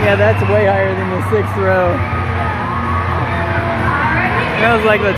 Yeah, that's way higher than the sixth row. That was like the